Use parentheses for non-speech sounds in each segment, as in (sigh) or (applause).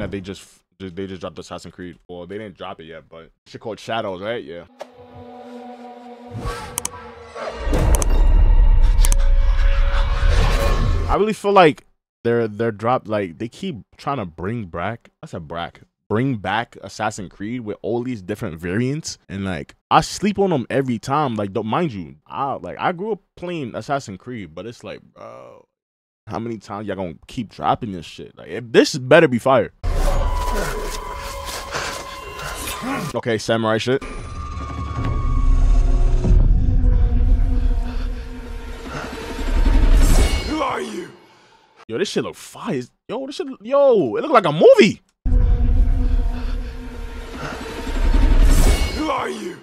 saying that they just they just dropped Assassin's Creed. Well, they didn't drop it yet, but it's called Shadows, right? Yeah. I really feel like they're they're dropped like they keep trying to bring back. I said brack. Bring back Assassin's Creed with all these different variants, and like I sleep on them every time. Like, don't mind you, I like I grew up playing Assassin's Creed, but it's like, bro, how many times y'all gonna keep dropping this shit? Like, if this better be fire. Okay, samurai shit. Who are you? Yo, this shit look fire. Yo, this shit, yo, it look like a movie. Who are you?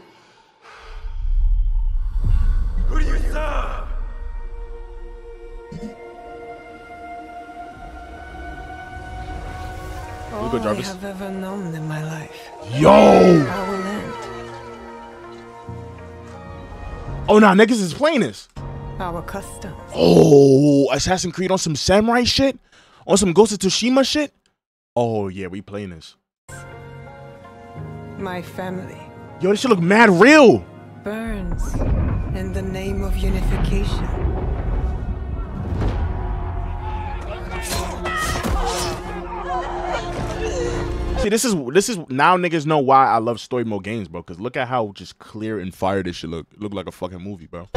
All good, I have ever known in my life. Yo. Will end. Oh, nah, niggas is playing this. Our customs. Oh, Assassin's Creed on some samurai shit? On some Ghost of Tsushima shit? Oh, yeah, we playing this. My family Yo, this shit look mad real. burns in the name of unification. See, this is this is now niggas know why I love story mode games, bro. Cause look at how just clear and fire this shit look. Look like a fucking movie, bro.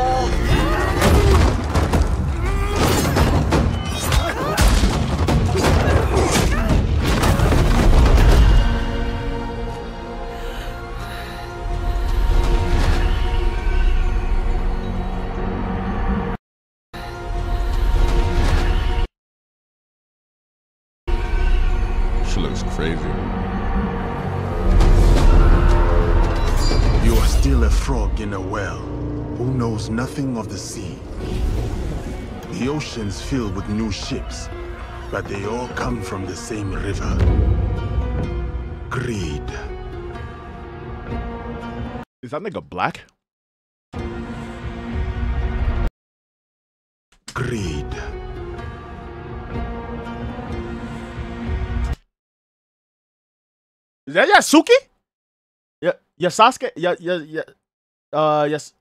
She looks crazy. You are still a frog in a well who knows nothing of the sea. The ocean's filled with new ships, but they all come from the same river. Greed. Is that nigga black? Greed. Is that Yasuke? Yeah, Yasasuke? Yeah, yeah, yeah. Uh, yes.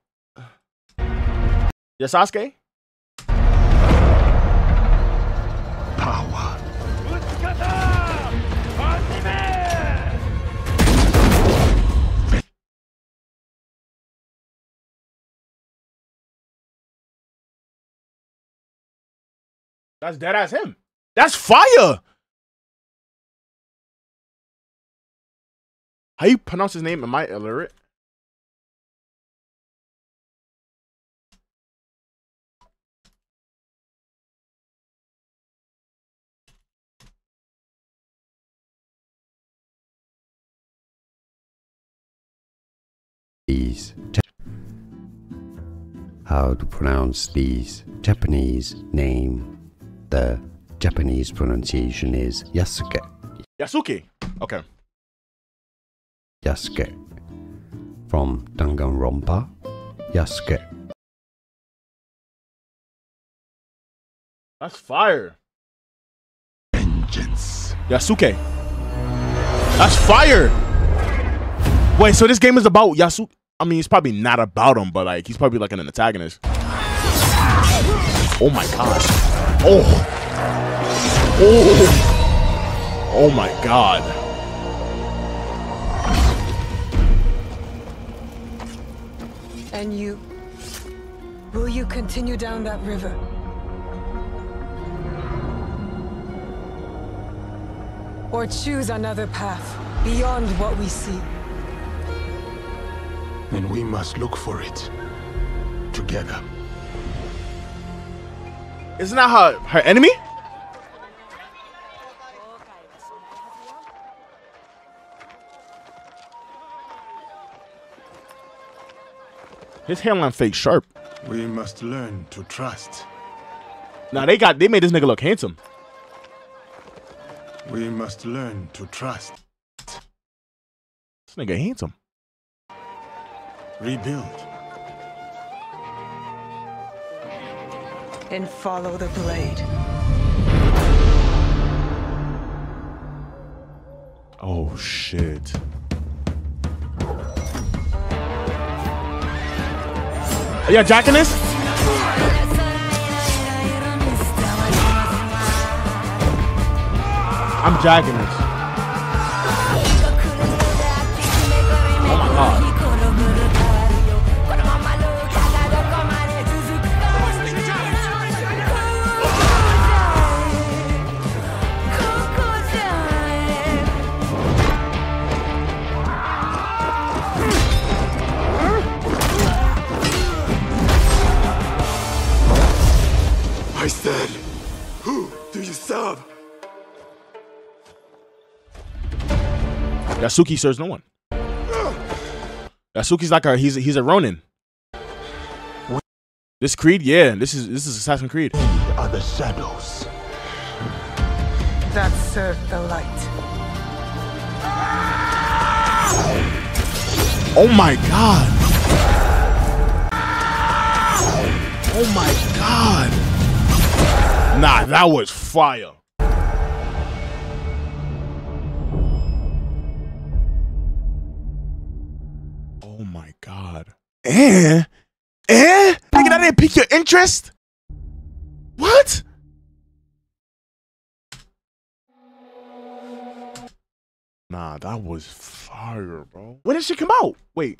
Yasasuke? Power. That's dead ass him. That's fire. How you pronounce his name? Am I illiterate? these how to pronounce these Japanese name. The Japanese pronunciation is Yasuke. Yasuke. Okay. Yasuke. From Danganronpa, Yasuke. That's fire. Vengeance. Yasuke. That's fire. Wait, so this game is about Yasuke? I mean, it's probably not about him, but like he's probably like an antagonist. Oh my gosh. Oh. Oh. Oh my god. And you? Will you continue down that river? Or choose another path beyond what we see? Then we must look for it. Together. Isn't that her her enemy? His hairline fake sharp. We must learn to trust. Now they got they made this nigga look handsome. We must learn to trust. This nigga handsome. Rebuild. And follow the blade. Oh shit. Are you jacking this? I'm jacking this. Do you sub? Yasuke serves no one. Yasuki's like a he's he's a Ronin. This Creed, yeah, this is this is Assassin's Creed. We Are the shadows. That serve the light. Oh my god. Oh my god. Nah, that was fire. Oh my god. Eh? Eh? Nigga, that didn't pique your interest? What? Nah, that was fire, bro. When did she come out? Wait.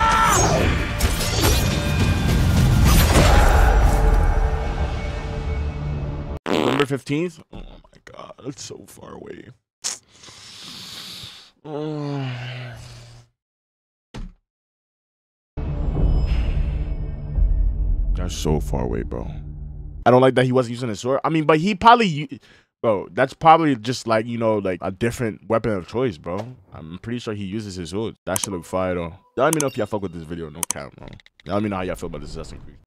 November 15th? Oh my god, that's so far away. (sighs) That's so far away, bro. I don't like that he wasn't using his sword. I mean, but he probably, bro. That's probably just like you know, like a different weapon of choice, bro. I'm pretty sure he uses his sword. That should look fire though. Let me know if y'all fuck with this video. No cap, bro. Let me know how y'all feel about this Assassin's Creed.